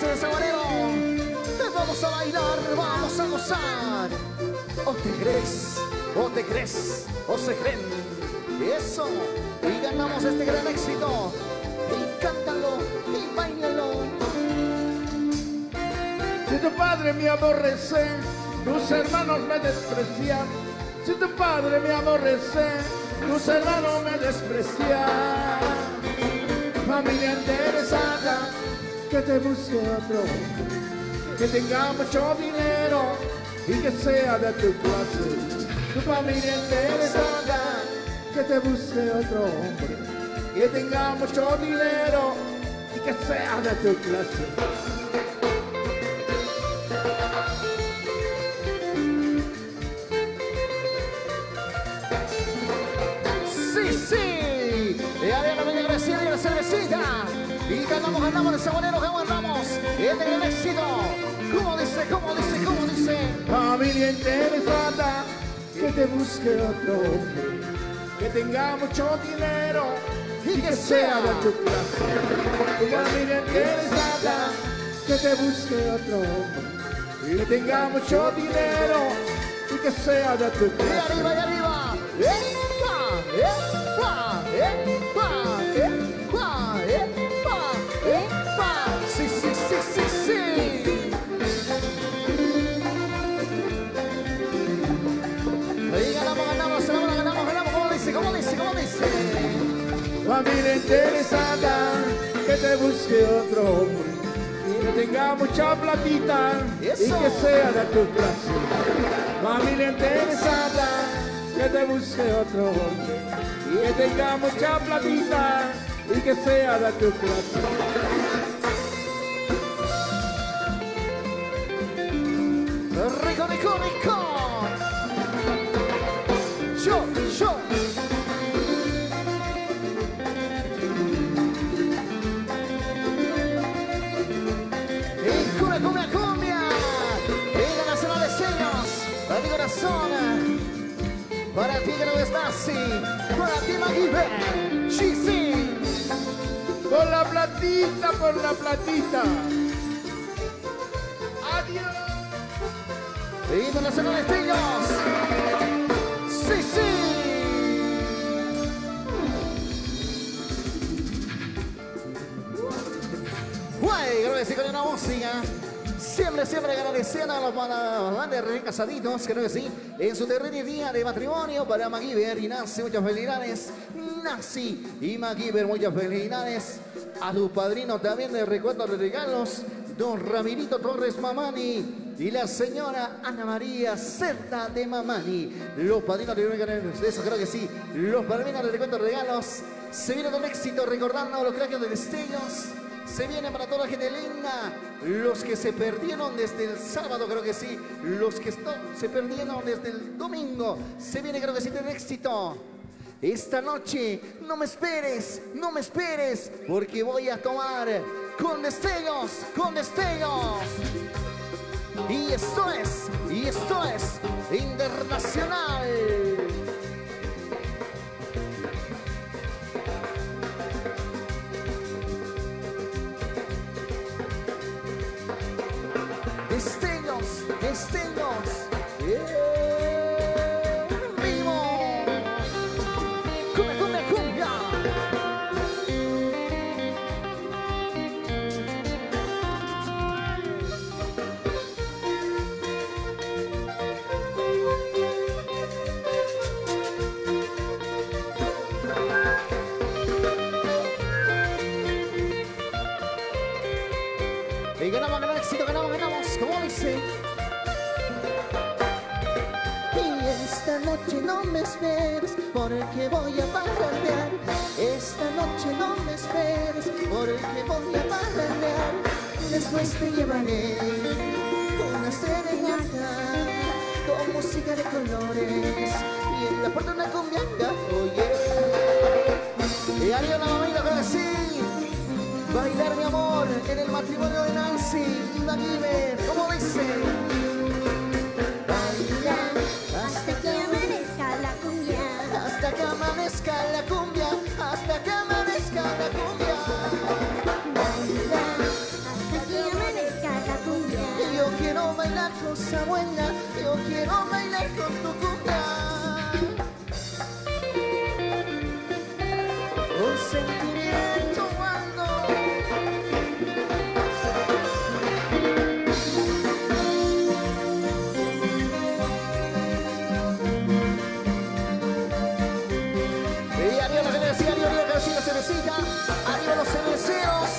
El sabanero, vamos a bailar, vamos a gozar. O te crees, o te crees, o se creen. Eso, y ganamos este gran éxito. Y cántalo, y bailalo. Si tu padre me aborrece, tus hermanos me desprecian. Si tu padre me aborrece, tus hermanos me desprecian. Familia interesada, que te busque otro, que tenga mucho dinero y que sea de tu clase. Tu familia interesada, que te busque otro hombre, que tenga mucho dinero y que sea de tu clase. Y ganamos, ganamos el sabonero, ganamos. el gran éxito. ¿Cómo dice, cómo dice, cómo dice? Familia interesada, que te busque otro hombre. Que tenga mucho dinero y, que, sea de tu clase. Familia interesada, que te busque otro hombre. Y que tenga mucho dinero y que sea de tu clase. Y arriba, y arriba. ¡Epa! ¡Epa! ¡Epa! Familia interesada que te busque otro hombre que tenga mucha platita y que sea de tu clase. Familia interesada que te busque otro hombre y que tenga mucha platita y que sea de tu clase. Rico, rico, rico. Para ti que no estás así, para ti Maggie sí. Por la platita, por la platita. Adiós. Internacional Estrellas. Sí, sí. Guay, creo que sí con una música. Siempre, siempre agradeciendo a los bandas recién casaditos, creo que sí, en su terrible día de matrimonio para MacGyver y Nancy, muchas felicidades. Nancy y MacGyver, muchas felicidades. A tu padrino también de recuerdo de regalos, don Ramirito Torres Mamani y la señora Ana María Cerda de Mamani. Los padrinos de eso creo que sí. Los padrinos de recuerdo regalos se vienen con éxito recordando los crackers de destellos se viene para toda la gente linda. Los que se perdieron desde el sábado, creo que sí. Los que se perdieron desde el domingo. Se viene, creo que sí, de éxito. Esta noche, no me esperes, no me esperes, porque voy a tomar con destellos, con destellos. Y esto es, y esto es internacional. Después te llevaré una serenata con música de colores y en la puerta una cumbianga, oye. Y haría una mamita con así. Bailar mi amor en el matrimonio de Nancy y David, como dice. la cumbia, hasta que amanezca la cumbia. yo quiero bailar con tu cumbia. Un sentimiento cuando Y arriba la Venecia, arriba la Venecia, cervecita, arriba los cerveceros,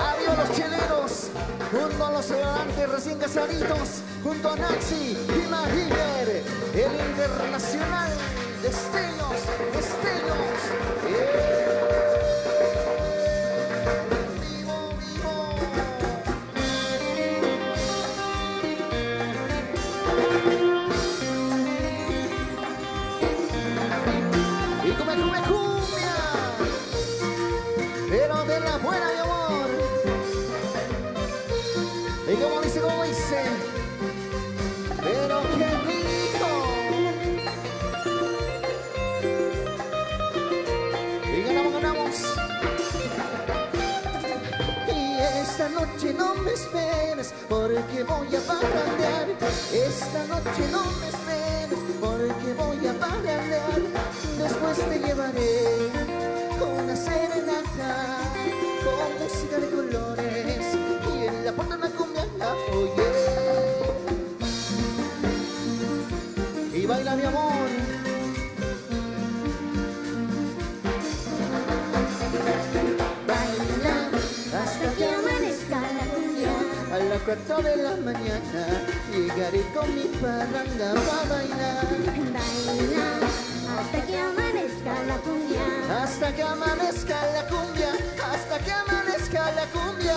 arriba los cheleros, junto a los elegantes recién casaditos junto a Naxi y Magiver, el internacional Destellos, Destellos. Vivo, no me esperes porque voy a parrandear. Esta noche no me esperes porque voy a parrandear. Después te llevaré una serenata, con música de colores a las cuatro de la mañana llegaré con mi parranda para bailar Baila hasta que amanezca la cumbia. hasta que amanezca la cumbia, hasta que amanezca la cumbia.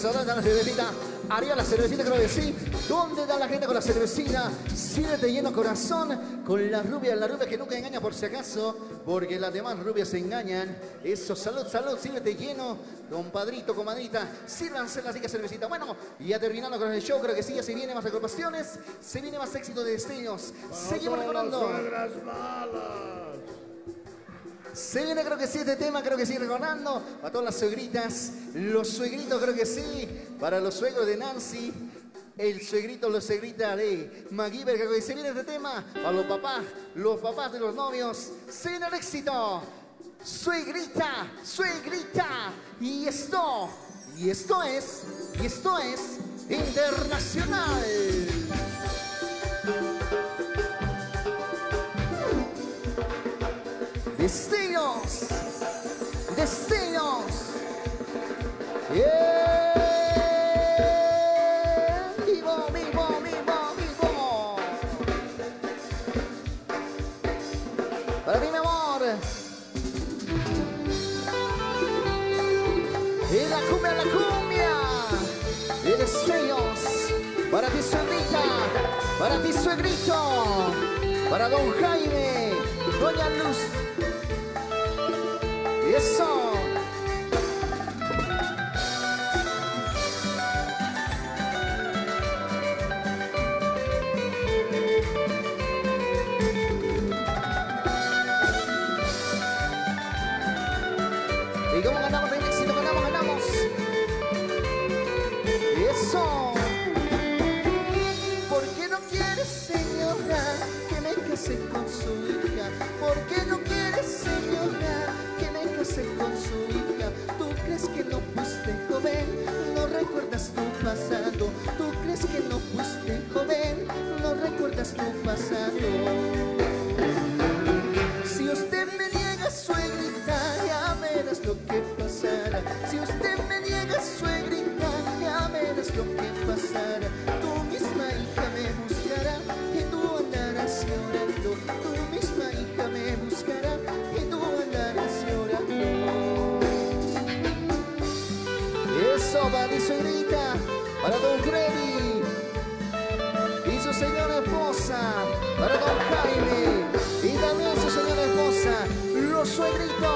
Eso, ¿dónde está la cervecita? Arriba la cervecita, creo que sí. ¿Dónde está la gente con la cervecita? Sírvete lleno corazón con la rubia, la rubia que nunca engaña por si acaso, porque las demás rubias se engañan. Eso, salud, salud, sírvete lleno, compadrito, comadrita. Sírvanse la rica cervecita. Bueno, ya terminando con el show, creo que sí, ya se vienen más agrupaciones, se viene más éxito de destellos. Seguimos recordando. Se viene creo que sí este tema, creo que sí recordando. Para todas las suegritas, los suegritos creo que sí. Para los suegros de Nancy, el suegrito, los suegritas de MacGyver, creo que se viene este tema. Para los papás, los papás de los novios. Se viene el éxito. Suegrita, suegrita. Y esto, y esto es, y esto es internacional. Destellos, Para don Jaime. Doña Luz. Eso. Que me los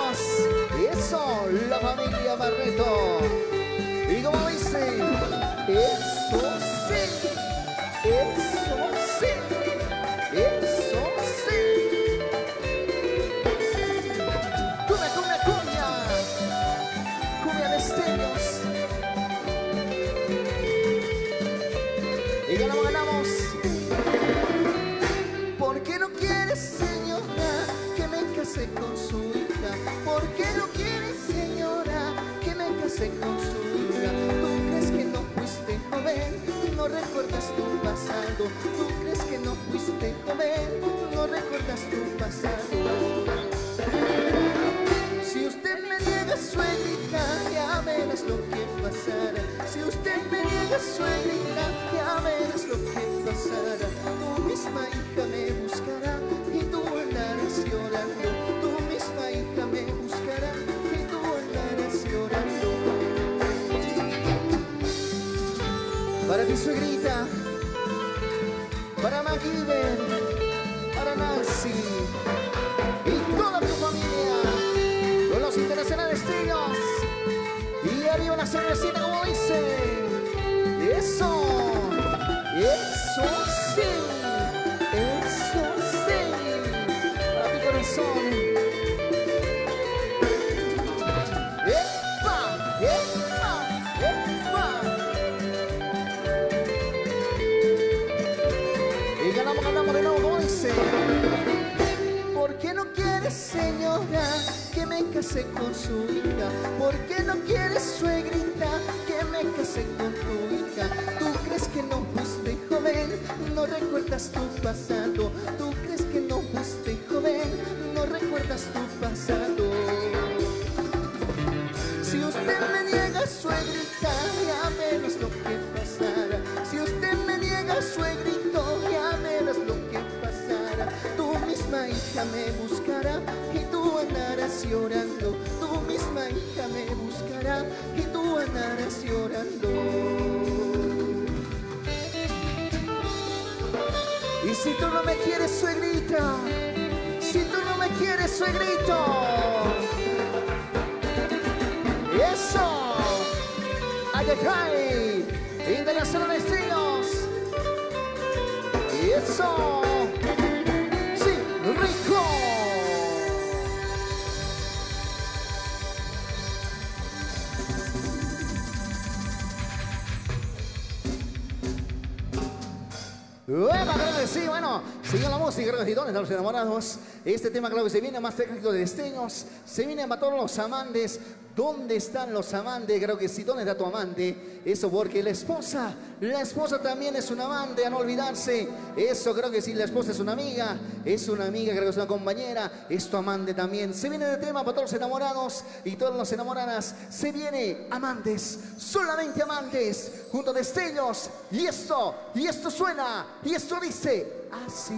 No recuerdas tu pasado. ¿Tú crees que no fuiste joven? No recuerdas tu pasado. Si usted me niega suegrita, ya verás lo que pasará. Si usted me niega suegrita, ya verás lo que pasará. Tu misma hija me Ti suegrita, para MacGyver, para Nancy y toda tu familia con los internacionales tríos. Y arriba una cervecita como dice. Eso, eso case con su hija? ¿Por qué no quieres, suegrita, que me case con tu hija? ¿Tú crees que no fuiste joven? No recuerdas tu pasado. ¿Tú crees que no fuiste joven? No recuerdas tu pasado. Me buscará y tú andarás llorando. Y si tú no me quieres, suegrita, si tú no me quieres, suegrito. Eso. Ay, ay, ay. Internacionales tríos. Y eso. Sí, bueno, sigue la música, ¿dónde están los enamorados? Este tema, claro que se viene más técnico de destellos, se viene para todos los amantes. ¿Dónde están los amantes? Creo que sí, ¿dónde está tu amante? Eso porque la esposa, la esposa también es una amante, a no olvidarse. Eso creo que sí, la esposa es una amiga, es una amiga, creo que es una compañera, es tu amante también. Se viene de tema para todos los enamorados y todas las enamoradas. Se viene amantes, solamente amantes, junto a destellos. Y esto, y esto suena, y esto dice así.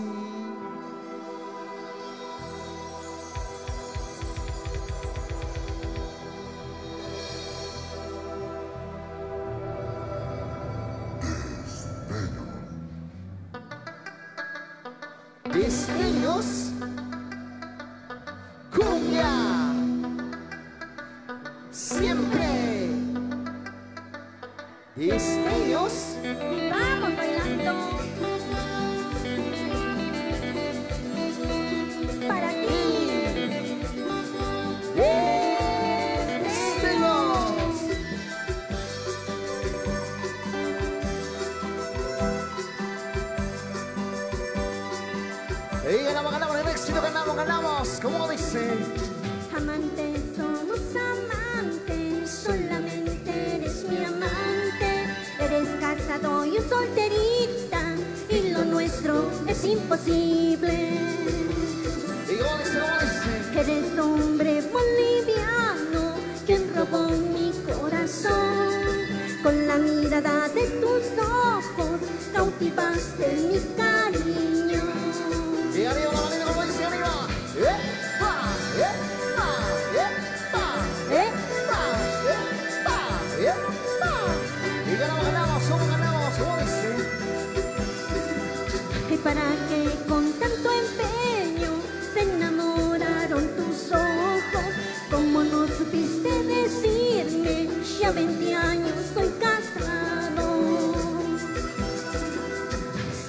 Para qué con tanto empeño se enamoraron tus ojos? ¿Cómo no supiste decirme? Ya 20 años soy casado.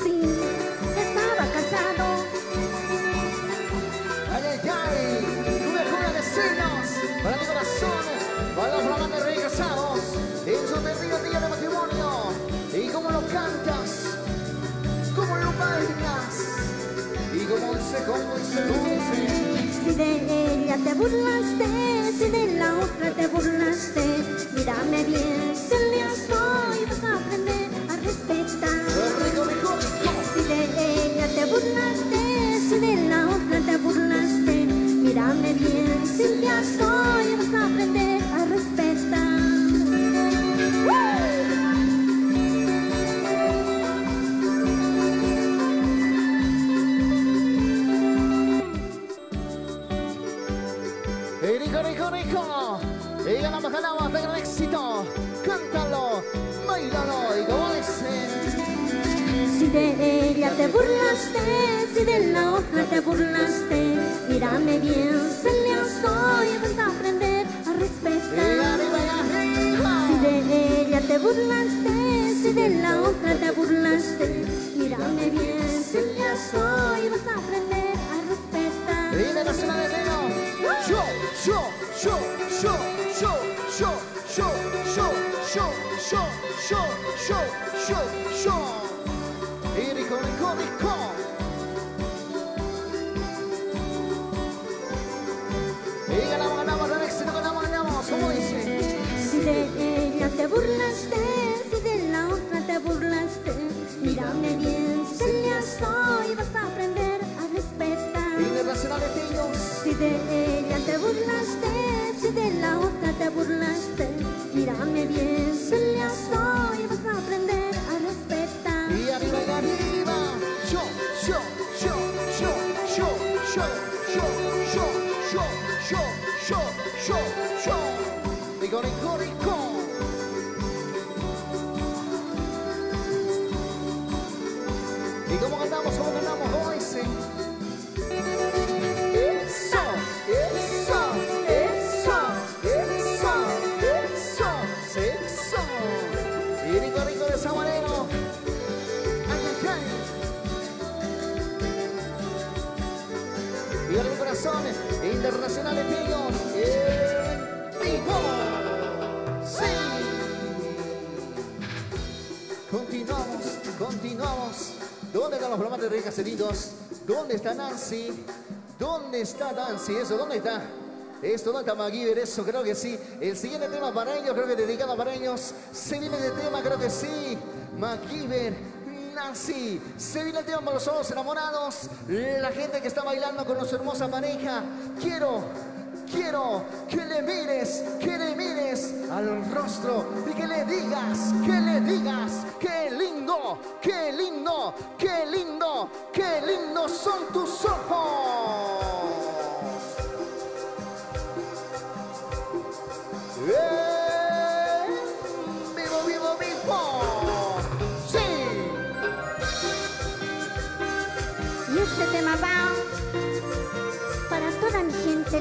Sí, estaba casado. ¡Ay, ay, ay! ¡Una cura de senos! Para mi corazón, para los flamantes recasados en su terrible día de matrimonio. ¿Y cómo lo cantas? Si de ella te burlaste, si de la otra te burlaste, mírame bien, otra te burlaste, mírame bien, si día soy, vas a aprender Corazón, internacionales míos, en vivo. Sí. Continuamos, continuamos. ¿Dónde están los programas de ricas heridos? ¿Dónde está Nancy? ¿Dónde está Nancy? Eso, ¿dónde está? Esto, ¿dónde está MacGyver? Eso, creo que sí. El siguiente tema para ellos, creo que dedicado para ellos. Se viene de tema, creo que sí. MacGyver, Nancy. Se viene el tema para los ojos enamorados. La gente que está bailando con su hermosa pareja. Quiero Quiero que le mires, que le mires al rostro y que le digas, que le digas, qué lindo, qué lindo, qué lindo, qué lindos son tus ojos.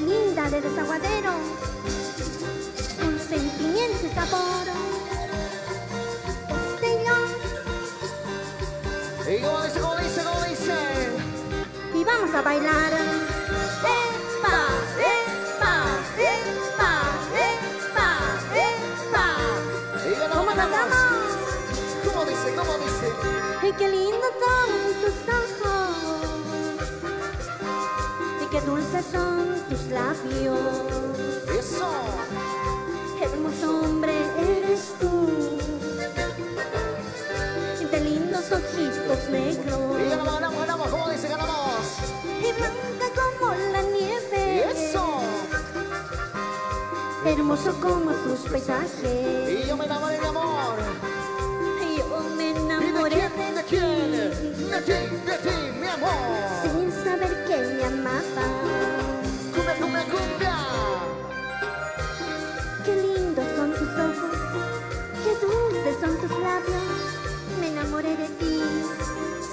Linda de Desaguadero, con sentimiento y sabor. Señor, Y como dice, como dice, como dice. y vamos a bailar. ¡Epa! ¡Epa! ¡Epa! ¡Epa! ¡Epa! Y ganamos, ¿Cómo ganamos. cantamos? ¿Cómo dice, cómo dice? ¡Ay, qué lindos son tus dulces son tus labios! Eso. Hermoso hombre eres tú. De lindos ojitos negros. Y ganamos, ganamos, ganamos. ¿Cómo dice, ganamos? Y blanca como la nieve. eso. Hermoso como sus paisajes. Y yo me enamoré de amor. Y yo me ¿Y de enamoré quién? ¿De quién? De ti, de ti, mi amor. Sin saber que me amaba. Cumbia, cumbia, cumbia. Qué lindos son tus ojos. Qué dulces son tus labios. Me enamoré de ti.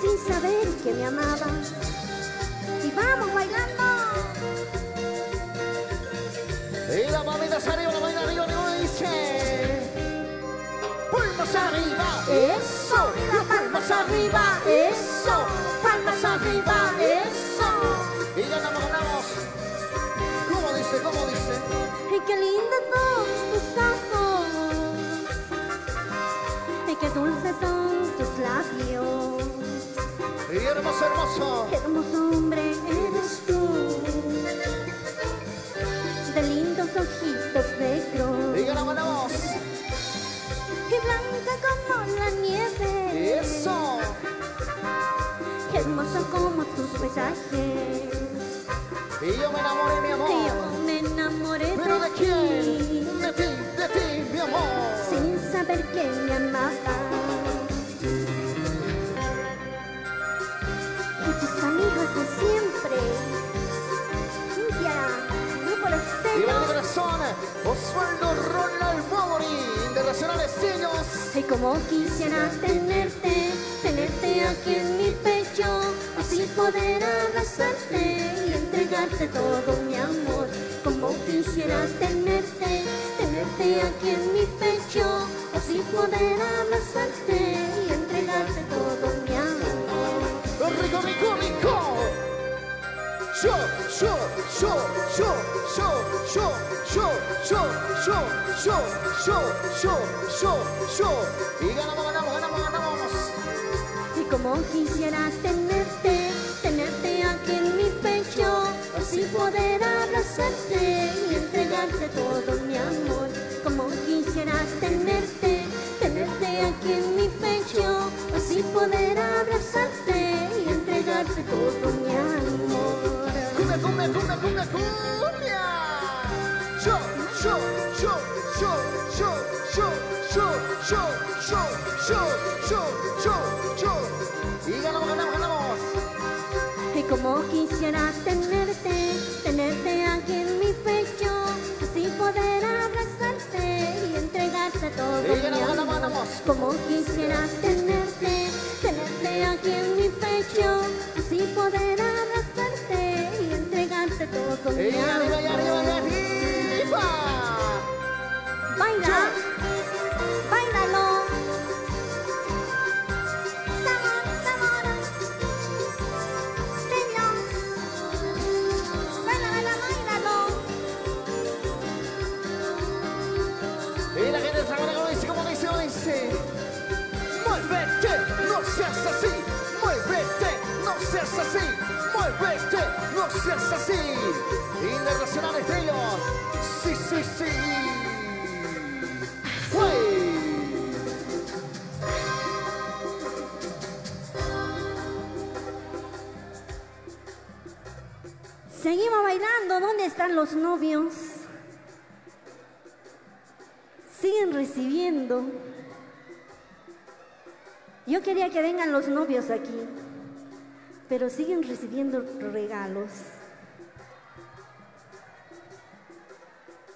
Sin saber que me amabas. Y vamos bailando. Y la palmitas arriba, la palmita arriba, arriba, dice. Palmas arriba. Eso, palmas arriba. eso, Palmas arriba. Eso. Y ganamos, ganamos. ¿Cómo dice, cómo dice? Ay, qué lindos son tus ojos. Ay, qué dulces son tus labios. Y hermoso, hermoso. Hermoso hombre eres tú. Paisajes. Y yo me enamoré, mi amor. Yo me enamoré ¿Pero de ti. quién? De ti, de ti, mi amor. Sin saber que me amaba. Y tus amigos de siempre. Cintia, Grupo Los Y Telos. corazón, Osvaldo Ronald Mowry, Internacionales Chinos. Ay, como quisiera tenerte, tenerte aquí en mi pecho, así poder abrazarte y entregarte todo mi amor. Como quisiera tenerte, tenerte aquí en mi pecho, así poder abrazarte y entregarte todo mi amor. Rico, rico, rico. Yo, yo, yo, yo, yo, yo, yo, yo, yo, yo, yo, yo, yo, yo. Y ganamos, ganamos, ganamos, ganamos. Como quisiera tenerte, tenerte aquí en mi pecho, así poder abrazarte y entregarte todo mi amor. Como quisiera tenerte, tenerte aquí en mi pecho, así poder abrazarte y entregarte todo mi amor. Cumbia, cumbia, cumbia, cumbia, cumbia. Yo, yo, yo, yo, yo, quisiera tenerte, tenerte aquí en mi pecho, así poder abrazarte y entregarte todo mi amor. Como quisiera tenerte, tenerte aquí en mi pecho, así poder abrazarte y entregarte todo Y mi arriba, arriba, amor. arriba. Baila, bailalo. Así. Muévete, no seas así. Internacionales de ellos. Sí, sí, sí. ¡Fue! Seguimos bailando. ¿Dónde están los novios? Siguen recibiendo. Yo quería que vengan los novios aquí, pero siguen recibiendo regalos.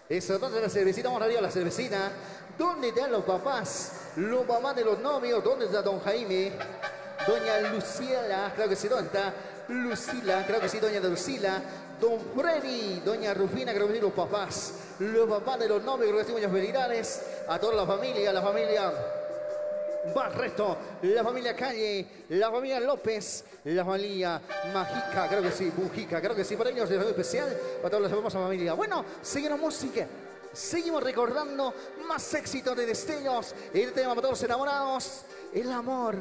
Eso, ¿dónde la cervecita? Vamos arriba la cervecita. ¿Dónde están los papás? Los mamás de los novios. ¿Dónde está don Jaime? Doña Luciela, creo que sí, ¿dónde está? Lucila, creo que sí, doña Lucila. Don Freddy, doña Rufina, creo que sí, los papás. Los papás de los novios, creo que sí, muchas felicidades. A toda la familia, la familia Barreto, la familia Calle, la familia López, la familia Majica, creo que sí, Mujica, creo que sí, para ellos es algo especial, para toda la hermosa familia. Bueno, seguimos música, seguimos recordando más éxitos de destellos, el tema para todos los enamorados, el amor,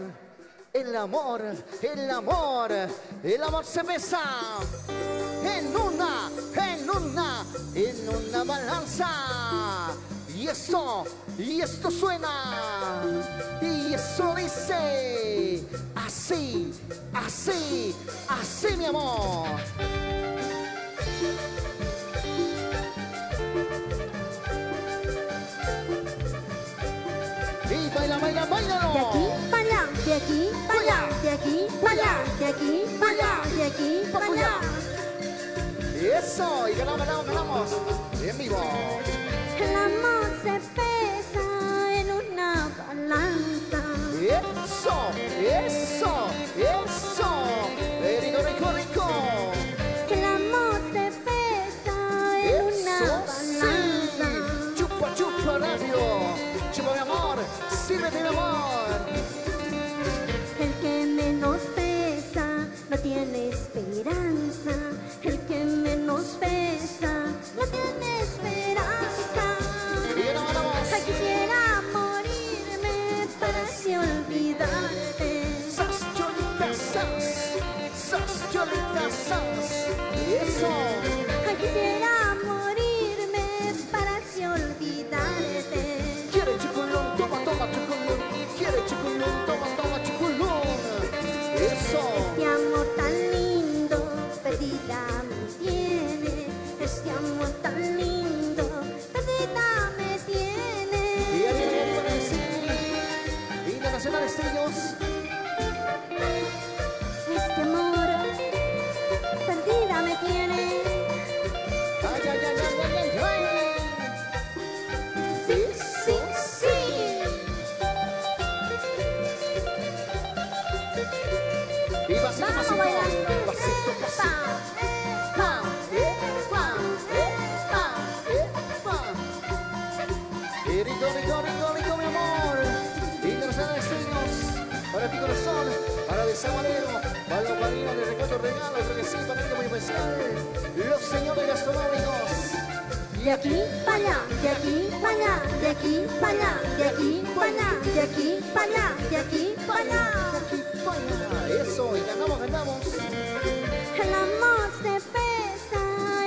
el amor, el amor, el amor se besa en una, en una, en una balanza. Y esto, y esto suena, y eso dice, así, así, así mi amor. Y baila, baila, bailalo. De aquí para allá, de aquí para allá, de aquí para allá, de aquí para allá, de aquí para allá. Eso, y ganamos, ganamos, ganamos. En vivo. El amor se pesa en una balanza. Eso, eso, eso. Rico, rico, rico. no tiene esperanza. Ay, quisiera morirme para así olvidarte. Sas, Yolita, sas, sas, Yolita, sas. Quisiera morirme para así olvidarte. Quiere chocolate, toma, toma chocolate. Quiere chocolate, toma, toma chocolate. Viva, para los de recuerdo muy especial. Los señores gastronómicos. De aquí para allá, de aquí para allá, de aquí para allá, de aquí para allá, de aquí para allá, de aquí para allá. Aquí. Eso, y ganamos, ganamos. El amor se pesa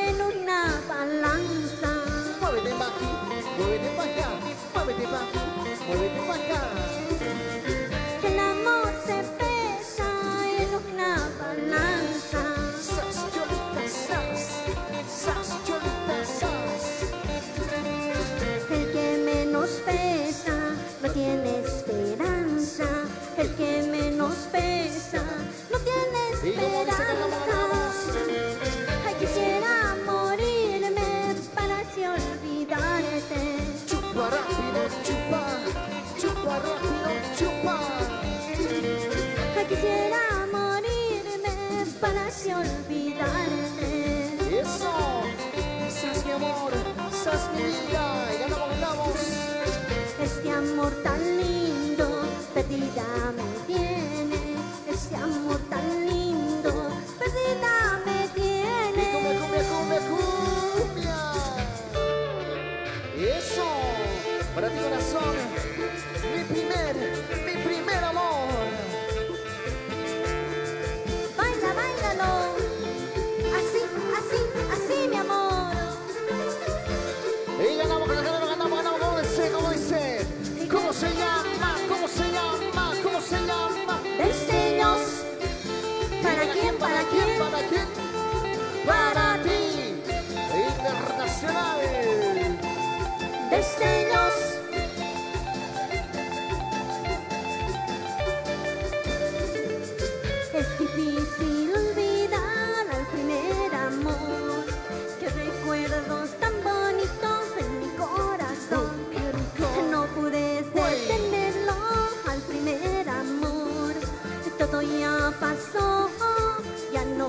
en una balanza. Muévete pa' aquí, muévete pa' acá, muévete pa' aquí, muévete pa' acá. Quisiera morirme para así olvidarte. Chupa rápido, chupa, chupa rápido, chupa. Quisiera morirme para así olvidarte. Eso, sas mi amor, sas mi vida, y ganamos, ganamos. Este amor tan lindo, perdida me tiene. Este amor tan lindo, perdida me Y cumbia, tiene. cumbia, cumbia, cumbia. Eso, para ti corazón, mi primer, mi primer amor. Baila, bailalo. Así, así, así, mi amor. Y ganamos, ganamos, ganamos, ganamos, ¿cómo dice? ¿Cómo dice? ¿Cómo se llama? Quién? ¿Para quién? ¿Para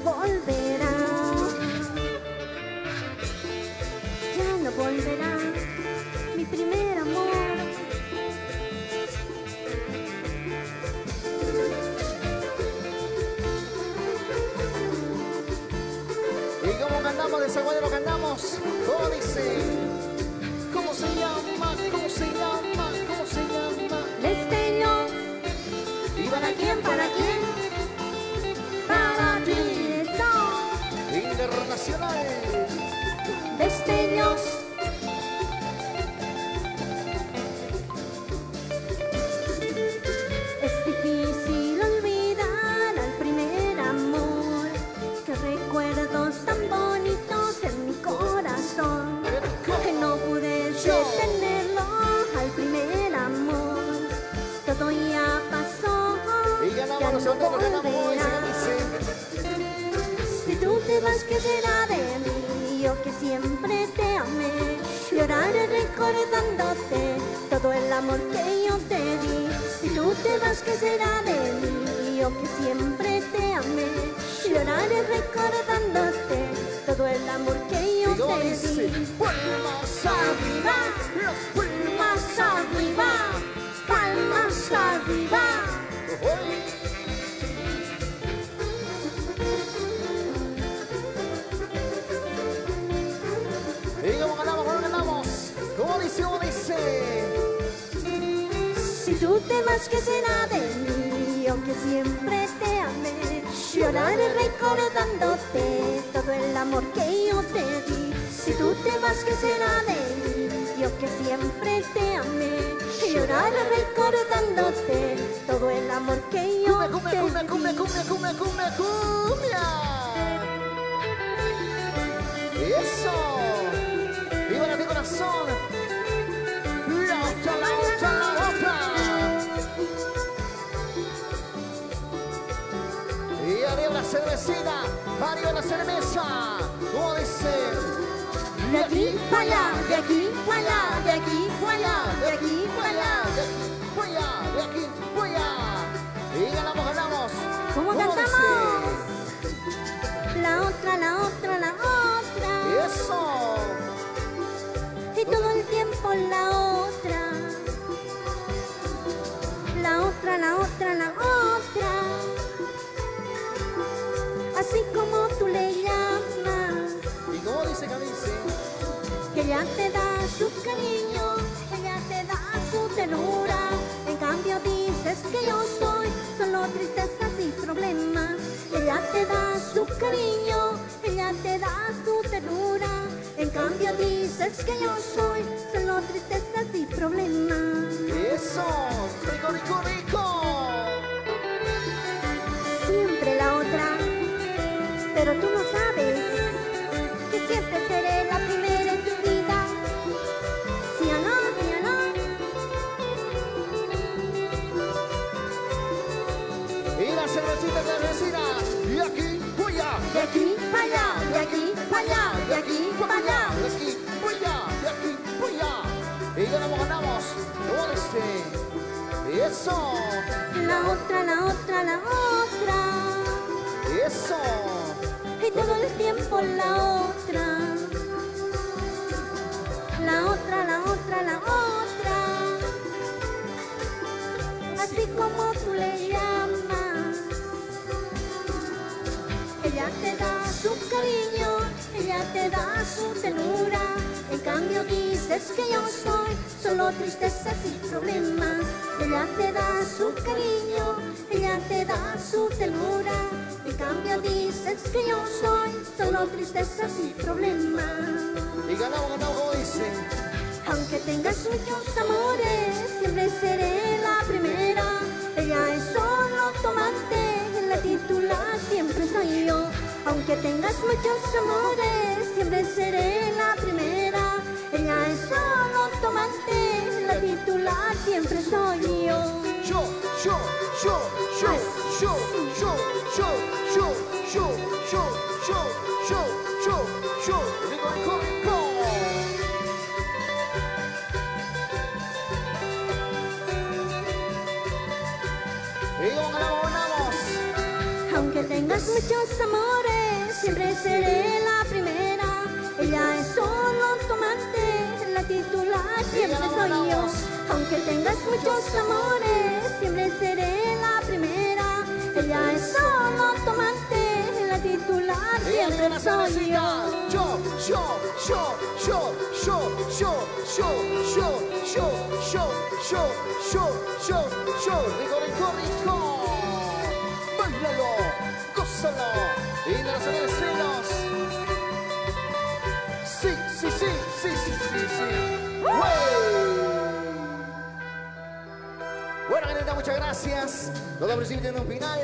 volverá. Ya no volverá mi primer amor. ¿Y cómo cantamos? De Zaguadero cantamos. ¿Cómo dice? ¿Cómo se llama? ¿Cómo se llama? ¿Cómo se llama? Destellos. ¿Y? ¿Para quién? Destellos. Si tú te vas, ¿qué será de mí? Yo que siempre te amé. Lloraré recordándote todo el amor que yo te di. Si tú te vas, ¿qué será de mí? Yo que siempre te amé. Lloraré recordándote todo el amor que yo ¿Y cómo te di. Arriba, los arriba, Si tú te vas, ¿qué será de mí? Yo que siempre te amé. Lloraré recordándote todo el amor que yo te di. Si tú te vas, ¿qué será de mí? Yo que siempre te amé. Lloraré recordándote todo el amor que yo Cumbia, cumbia, te cumbia, di. cumbia, cumbia, cumbia, cumbia. Eso. Y para ti corazón. Arriba la cerveza. ¿Cómo dice? De aquí para allá, de aquí para allá, de aquí para allá, de aquí para allá. de aquí, para allá, de aquí, para allá. Y ganamos, ganamos. ¿Cómo cantamos? La otra, la otra, la otra. Eso. Y todo el tiempo la otra. La otra, la otra, la otra. Ella te da su cariño, ella te da su ternura. En cambio dices que yo soy solo tristezas y problemas. Ella te da su cariño, ella te da su ternura. En cambio dices que yo soy solo tristezas y problemas. Eso. Rico, rico, rico. Siempre la otra, pero tú no aquí para allá, de aquí para allá, de aquí para allá. De aquí, voy a. De aquí, voy a. Y ganamos, ganamos. ¿Cómo dice? Eso. La otra, la otra, la otra. Eso. Y todo el tiempo la otra. La otra, la otra, la otra. Así como tú le llamas. Cariño, ella te da su ternura. En cambio dices que yo soy solo tristezas y problemas. Ella te da su cariño, ella te da su ternura. En cambio dices que yo soy solo tristezas y problemas. Y ganamos, como dice. Aunque tengas muchos amores, siempre seré la primera. Ella es solo tu amante, la titular siempre soy yo. Aunque tengas muchos amores, siempre seré la primera. Ella es solo tu amante, la titular siempre soy yo. Yo, yo, yo, yo, yo, yo, yo, yo, yo, yo, yo, yo, yo, yo. Rico, rico, rico. Y ganamos, ganamos. Aunque tengas muchos amores, siempre seré la primera. Ella es solo tu amante, la titular siempre soy yo. Aunque tengas muchos amores, siempre seré la primera. Ella es solo tu amante, la titular siempre soy yo. Yo, yo, yo, yo, yo, yo, yo, yo, yo, yo, yo, yo, yo, yo. Rico, rico, rico. Bailalo, gózalo. Y de los vecinos. Sí, sí, sí, sí, sí, sí, sí. Bueno, gente, muchas gracias. Nos da principio en un final.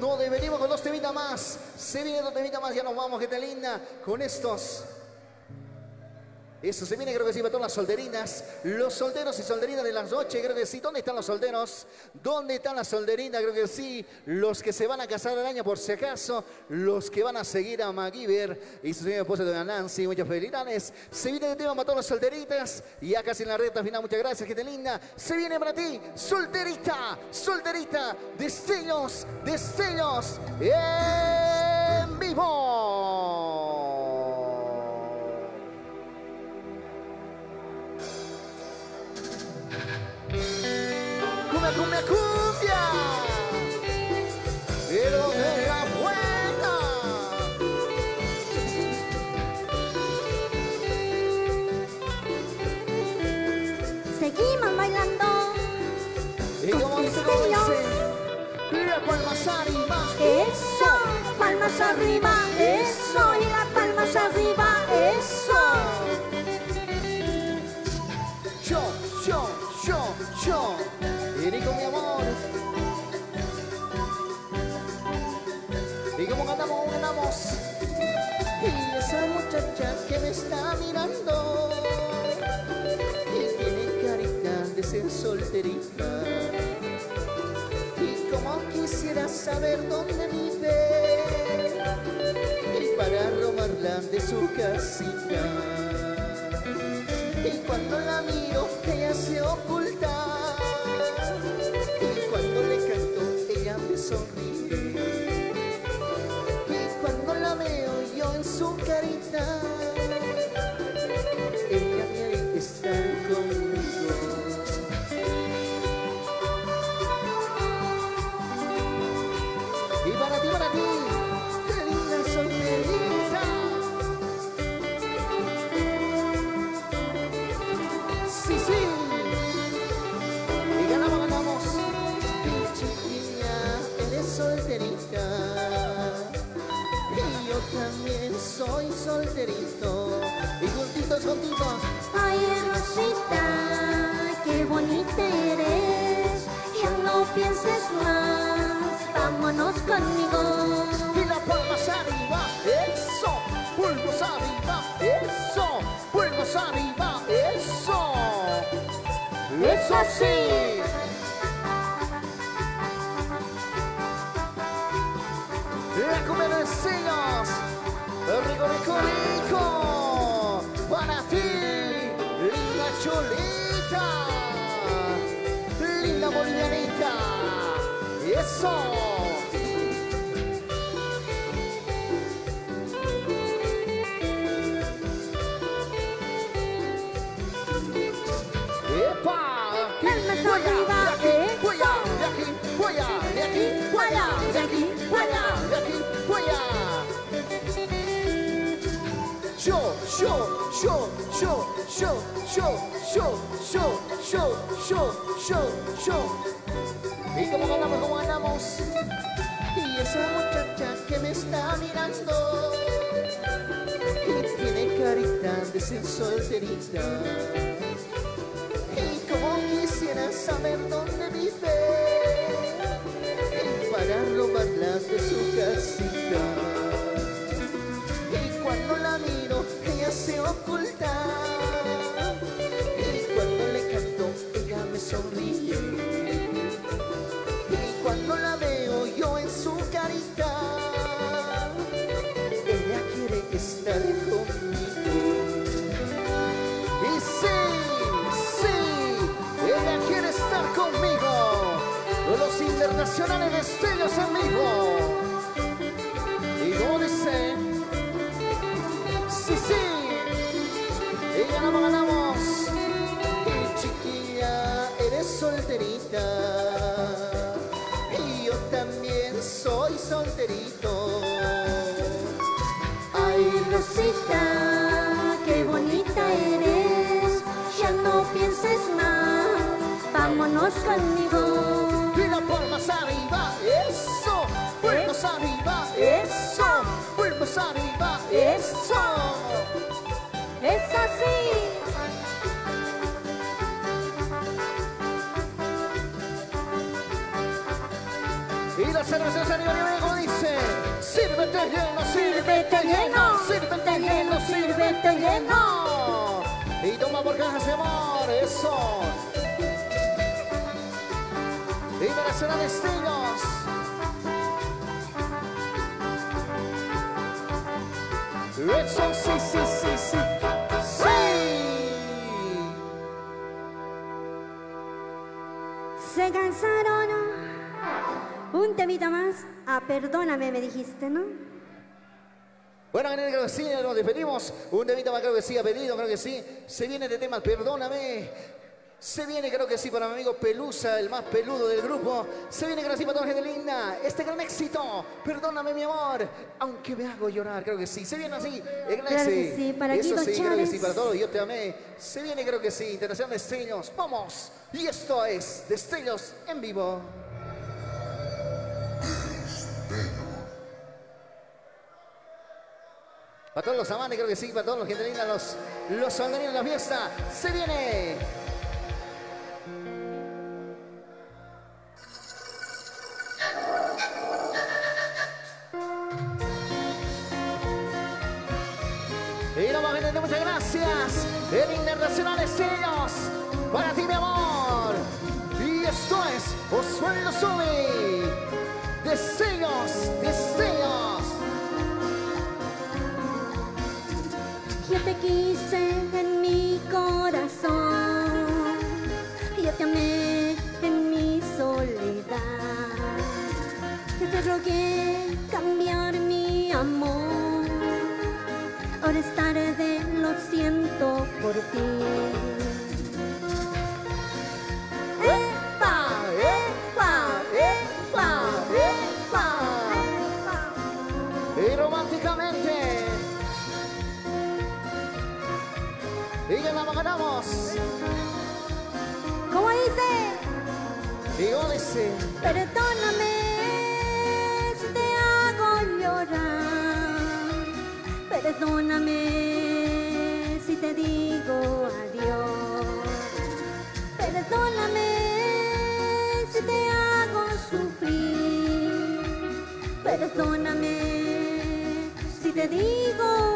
No devenimos con dos temitas más. Se viene dos temitas más, ya nos vamos, gente linda, con estos. Eso se viene, creo que sí, para todas las solderinas. Los solteros y solderinas de las noches, creo que sí. ¿Dónde están los solteros? ¿Dónde están las solderinas? Creo que sí. Los que se van a casar al año, por si acaso. Los que van a seguir a MacGyver y su señora esposa de Nancy. Muchas felicidades. Se viene el tema para todas las solteritas. Y ya casi en la recta final, muchas gracias, gente linda. Se viene para ti, solterita, solterita. Destellos, destellos en vivo. Cumbia, cumbia, cumbia. Pero de la buena. Seguimos bailando. Y como dice, como dice. Palmas arriba. Eso, palmas arriba, Y tiene carita de ser solterita. Y como quisiera saber dónde vive. para robarla de su casita. Y cuando la miro, ella se oculta. Y cuando le canto, ella me sonríe. Y cuando la veo yo en su carita, también soy solterito. Y juntitos, juntitos. Ay, Rosita, qué bonita eres. Ya no pienses más, vámonos conmigo. Y las palmas arriba, eso. Pulmos arriba, eso. Pulmos arriba, eso. Eso sí. Sellos. Rico, rico, rico. Para ti, linda chulita. Linda bolivianita. Eso. Yo, yo, yo, yo, yo, yo, yo, yo, yo, yo, yo. ¿Y cómo ganamos, cómo ganamos? Y esa muchacha que me está mirando y tiene carita de ser solterita. Y como quisiera saber dónde vive y para robarla de su casita. Se oculta. Y cuando le canto, ella me sonríe. Y cuando la veo yo en su carita, ella quiere estar conmigo. Y sí, sí, ella quiere estar conmigo. Los internacionales destellos en vivo. Ganamos, ganamos. Y chiquilla, eres solterita. Y yo también soy solterito. Ay, Rosita, qué bonita eres. Ya no pienses más, vámonos conmigo. Y las palmas arriba, eso. Palmas arriba, eso. Palmas arriba, eso. Es así. Y la cerveza se nivel como dice, sírvete lleno, sírvete lleno, sírvete lleno, sírvete lleno. Y toma por cajas de amor, eso. Y Venezuela Destinos. Eso sí, sí, sí. ¡Sí! Se cansaron. Un temita más. Ah, perdóname, me dijiste, ¿no? Bueno, creo que sí, nos despedimos. Un temita más, creo que sí, ha pedido, creo que sí. Se viene de tema, perdóname. Se viene, creo que sí, para mi amigo Pelusa, el más peludo del grupo. Se viene, creo que sí, para toda la gente linda. Este gran éxito, perdóname, mi amor. Aunque me hago llorar, creo que sí. Se viene así, el gran Claro que sí, para Eso Guido sí, creo que Chávez. sí, para todos. Yo te amé. Se viene, creo que sí, Internacional Destellos. Vamos. Y esto es Destellos en vivo. Para todos los amantes, creo que sí, para todos los gente linda, los, los de la fiesta. Se viene. Y más gente, muchas gracias. El Internacional Destellos. Quise en mi corazón, yo te amé en mi soledad. Yo te rogué cambiar mi amor, ahora es tarde, lo siento por ti. ¿Cómo dice? Dice, Perdóname si te hago llorar. Perdóname si te digo adiós. Perdóname si te hago sufrir. Perdóname si te digo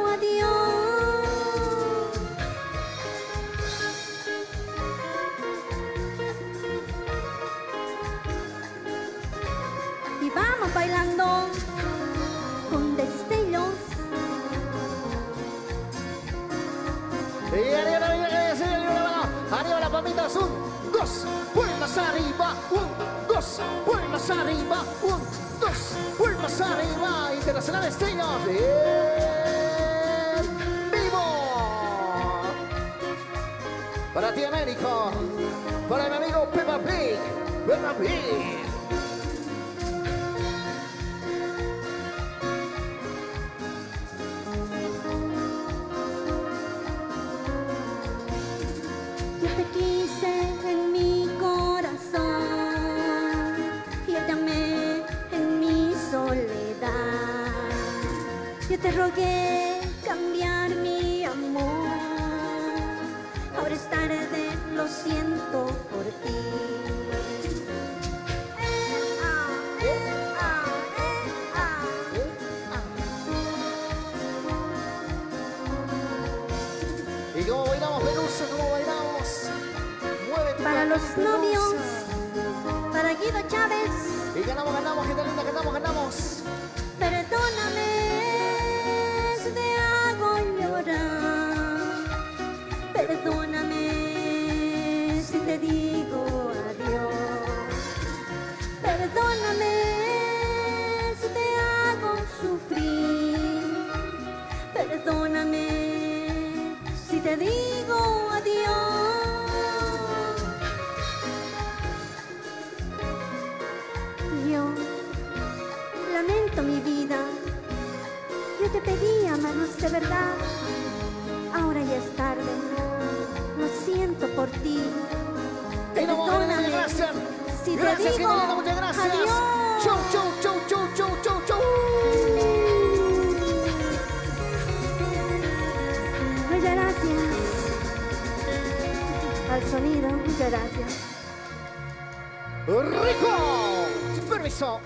dos, arriba, un, dos, vuelvas arriba, un, dos, vuelvas arriba, internacional Esteños, en vivo. Para ti, Américo, para mi amigo Peppa Pig, Peppa Pig. Rogué cambiar mi amor, ahora es tarde, lo siento por ti. Para los novios, para Guido Chávez. Y ganamos, ganamos, gente linda, ganamos, ganamos. Digo adiós. Yo lamento mi vida. Yo te pedí amarnos de verdad. Ahora ya es tarde. Lo siento por ti. Perdóname. gracias. Si te gracias, digo muchas gracias. adiós. Chau, chau, sonido, muchas gracias. Rico. Permiso.